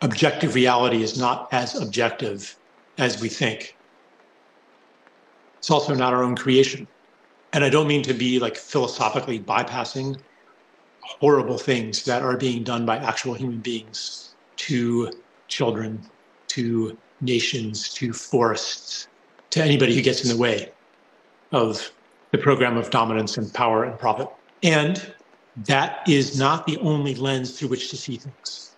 objective reality is not as objective as we think. It's also not our own creation. And I don't mean to be like philosophically bypassing horrible things that are being done by actual human beings to children, to nations, to forests, to anybody who gets in the way of the program of dominance and power and profit. And that is not the only lens through which to see things.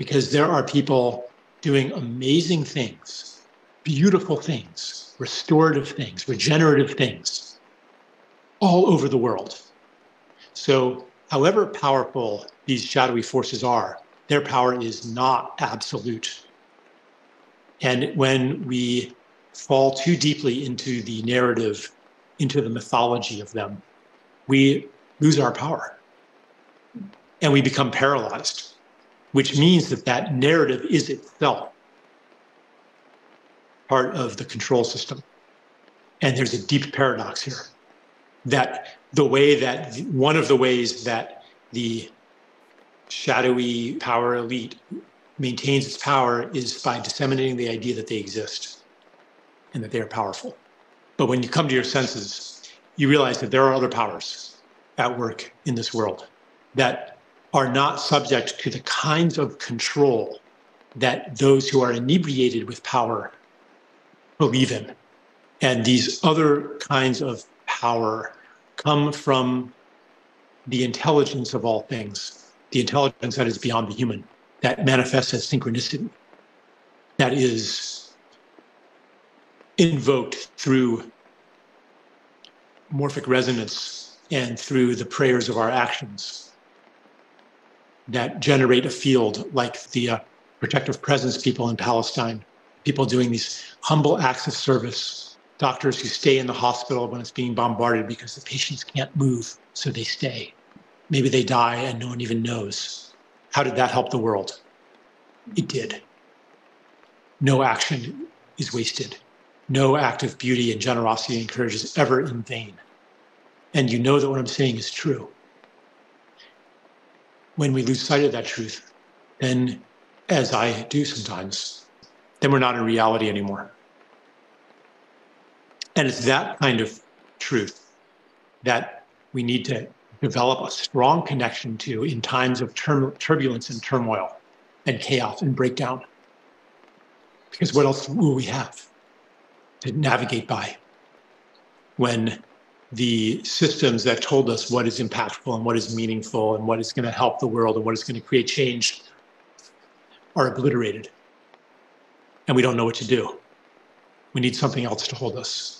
Because there are people doing amazing things, beautiful things, restorative things, regenerative things all over the world. So, however powerful these shadowy forces are, their power is not absolute. And when we fall too deeply into the narrative, into the mythology of them, we lose our power and we become paralyzed, which means that that narrative is itself part of the control system. And there's a deep paradox here that the way that one of the ways that the shadowy power elite maintains its power is by disseminating the idea that they exist and that they are powerful. But when you come to your senses, you realize that there are other powers at work in this world that are not subject to the kinds of control that those who are inebriated with power believe in. And these other kinds of power come from the intelligence of all things, the intelligence that is beyond the human, that manifests as synchronicity, that is invoked through morphic resonance and through the prayers of our actions that generate a field like the uh, protective presence people in Palestine, people doing these humble acts of service, doctors who stay in the hospital when it's being bombarded because the patients can't move, so they stay. Maybe they die and no one even knows. How did that help the world? It did. No action is wasted. No act of beauty and generosity and courage is ever in vain. And you know that what I'm saying is true. When we lose sight of that truth, then, as I do sometimes, then we're not in reality anymore. And it's that kind of truth that we need to develop a strong connection to in times of turbulence and turmoil and chaos and breakdown. Because what else will we have to navigate by when the systems that told us what is impactful and what is meaningful and what is going to help the world and what is going to create change are obliterated and we don't know what to do? We need something else to hold us.